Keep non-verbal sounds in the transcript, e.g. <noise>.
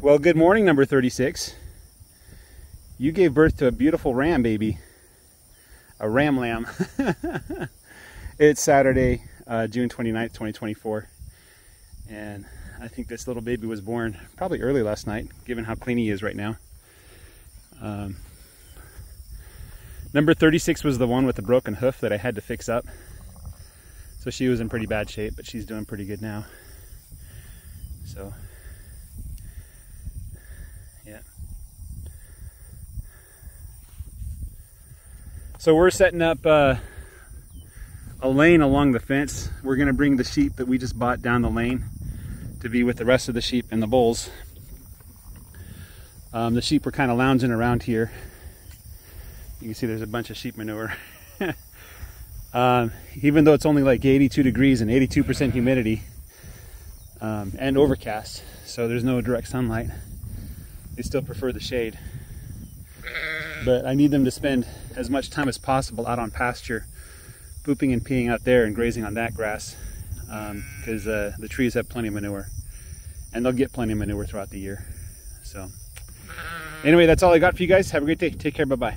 Well, good morning, number 36. You gave birth to a beautiful ram, baby. A ram lamb. <laughs> it's Saturday, uh, June 29th, 2024. And I think this little baby was born probably early last night, given how clean he is right now. Um, number 36 was the one with the broken hoof that I had to fix up. So she was in pretty bad shape, but she's doing pretty good now. So, yeah. So we're setting up uh, a lane along the fence. We're gonna bring the sheep that we just bought down the lane to be with the rest of the sheep and the bulls. Um, the sheep were kind of lounging around here. You can see there's a bunch of sheep manure. <laughs> um, even though it's only like 82 degrees and 82% humidity um, and overcast, so there's no direct sunlight, they still prefer the shade. But I need them to spend as much time as possible out on pasture, pooping and peeing out there and grazing on that grass because um, uh, the trees have plenty of manure and they'll get plenty of manure throughout the year. So anyway, that's all I got for you guys. Have a great day. Take care. Bye-bye.